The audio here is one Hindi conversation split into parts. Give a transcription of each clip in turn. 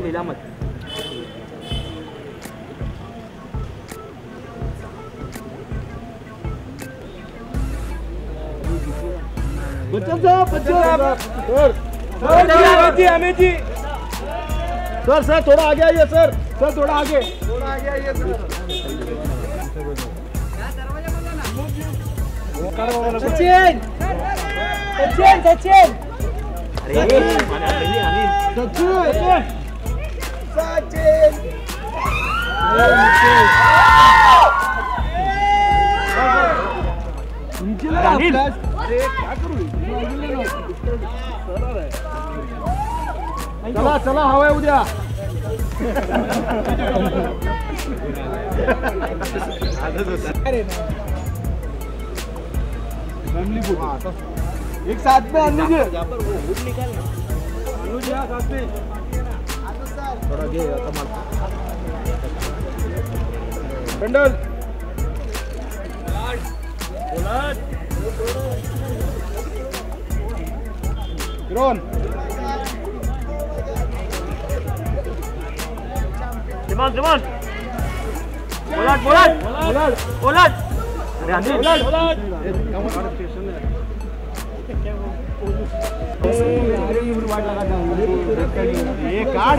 लिहिला मत। बच्चन साहब बच्चन साहब। Sir ji Amit ji. Sir sir थोड़ा आगे आइए सर। सर थोड़ा आगे। थोड़ा आगे आइए सचिन सचिन सचिन। अरे आणि सचिन। सचिन नीचे लगा क्या करूँ चला चला हवा आहे उद्या. एक साथ में अनुज अनुज यहाँ साथ में. थोड़ा कमाल बंडल किरण। सिमन सिमन बोलाट बोलाट बोलाड बोलाट अरे आंधी बोलाट अनिल ये काढ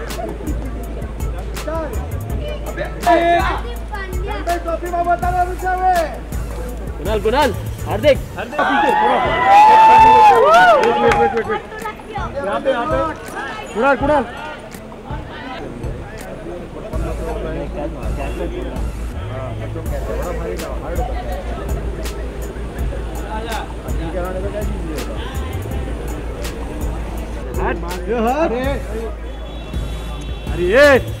कुणाल कुणाल हार्दिक कुणाल कुणाल अरे अरे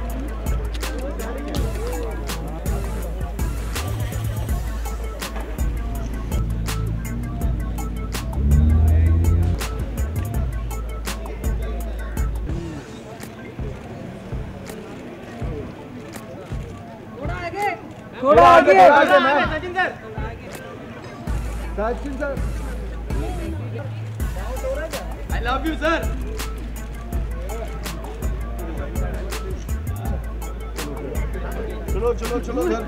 थोड़ा आगे आगे ma'am Sachin sir I love you sir चलो चलो चलो घर